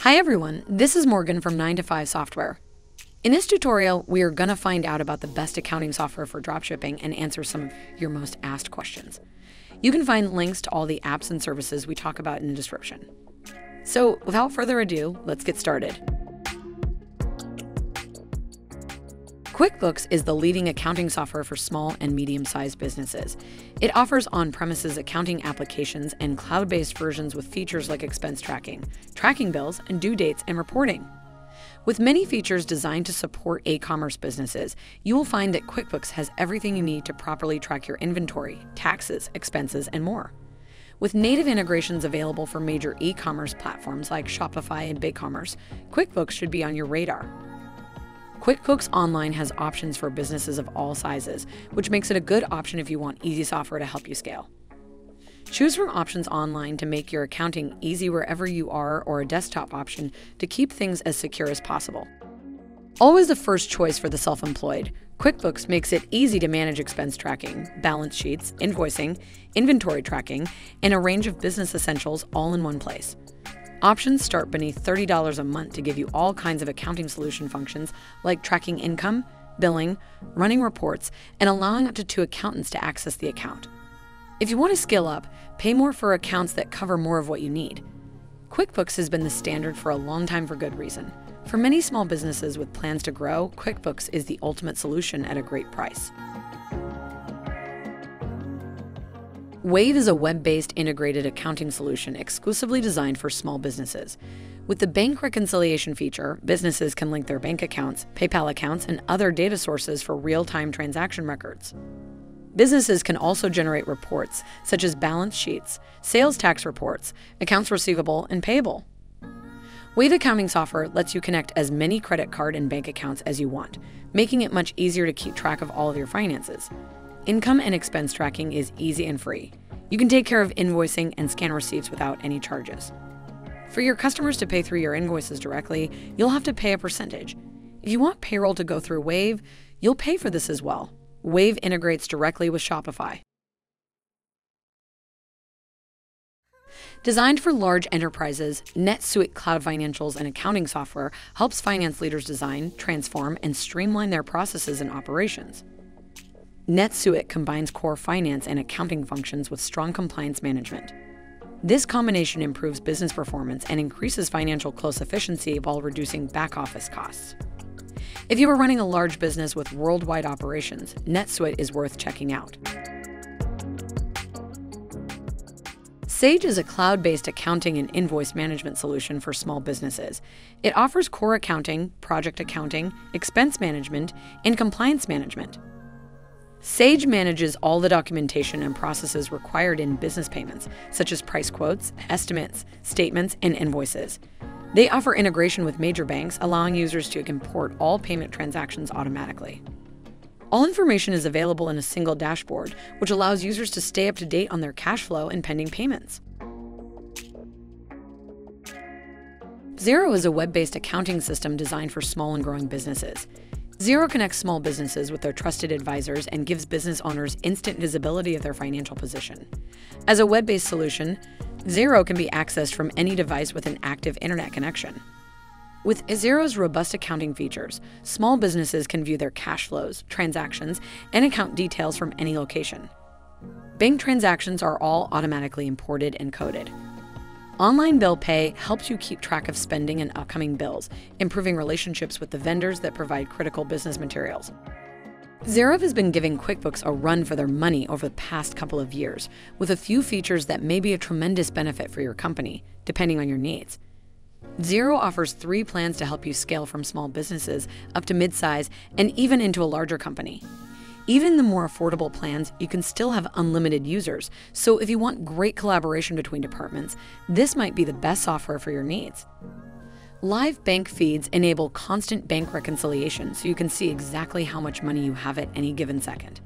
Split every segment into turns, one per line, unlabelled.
Hi everyone, this is Morgan from 9 to 5 Software. In this tutorial, we are to find out about the best accounting software for dropshipping and answer some of your most asked questions. You can find links to all the apps and services we talk about in the description. So, without further ado, let's get started. QuickBooks is the leading accounting software for small and medium sized businesses. It offers on premises accounting applications and cloud based versions with features like expense tracking, tracking bills, and due dates and reporting. With many features designed to support e commerce businesses, you will find that QuickBooks has everything you need to properly track your inventory, taxes, expenses, and more. With native integrations available for major e commerce platforms like Shopify and BigCommerce, QuickBooks should be on your radar. QuickBooks Online has options for businesses of all sizes, which makes it a good option if you want easy software to help you scale. Choose from options online to make your accounting easy wherever you are, or a desktop option to keep things as secure as possible. Always the first choice for the self employed, QuickBooks makes it easy to manage expense tracking, balance sheets, invoicing, inventory tracking, and a range of business essentials all in one place. Options start beneath $30 a month to give you all kinds of accounting solution functions like tracking income, billing, running reports, and allowing up to two accountants to access the account. If you want to scale up, pay more for accounts that cover more of what you need. QuickBooks has been the standard for a long time for good reason. For many small businesses with plans to grow, QuickBooks is the ultimate solution at a great price. Wave is a web based integrated accounting solution exclusively designed for small businesses. With the bank reconciliation feature, businesses can link their bank accounts, PayPal accounts, and other data sources for real time transaction records. Businesses can also generate reports such as balance sheets, sales tax reports, accounts receivable, and payable. Wave accounting software lets you connect as many credit card and bank accounts as you want, making it much easier to keep track of all of your finances. Income and expense tracking is easy and free. You can take care of invoicing and scan receipts without any charges. For your customers to pay through your invoices directly, you'll have to pay a percentage. If you want payroll to go through Wave, you'll pay for this as well. Wave integrates directly with Shopify. Designed for large enterprises, NetSuite Cloud Financials and Accounting Software helps finance leaders design, transform, and streamline their processes and operations. NetSuite combines core finance and accounting functions with strong compliance management. This combination improves business performance and increases financial close efficiency while reducing back office costs. If you are running a large business with worldwide operations, NetSuite is worth checking out. Sage is a cloud based accounting and invoice management solution for small businesses. It offers core accounting, project accounting, expense management, and compliance management. Sage manages all the documentation and processes required in business payments, such as price quotes, estimates, statements, and invoices. They offer integration with major banks, allowing users to import all payment transactions automatically. All information is available in a single dashboard, which allows users to stay up to date on their cash flow and pending payments. Xero is a web based accounting system designed for small and growing businesses. Xero connects small businesses with their trusted advisors and gives business owners instant visibility of their financial position. As a web based solution, Xero can be accessed from any device with an active internet connection. With Xero's robust accounting features, small businesses can view their cash flows, transactions, and account details from any location. Bank transactions are all automatically imported and coded. Online Bill Pay helps you keep track of spending and upcoming bills, improving relationships with the vendors that provide critical business materials. Xero has been giving QuickBooks a run for their money over the past couple of years, with a few features that may be a tremendous benefit for your company, depending on your needs. Xero offers three plans to help you scale from small businesses up to midsize and even into a larger company. Even the more affordable plans, you can still have unlimited users. So if you want great collaboration between departments, this might be the best software for your needs. Live bank feeds enable constant bank reconciliation so you can see exactly how much money you have at any given second.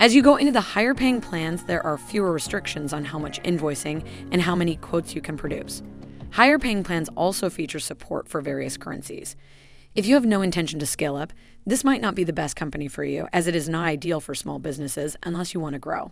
As you go into the higher paying plans, there are fewer restrictions on how much invoicing and how many quotes you can produce. Higher paying plans also feature support for various currencies. If you have no intention to scale up, this might not be the best company for you, as it is not ideal for small businesses unless you want to grow.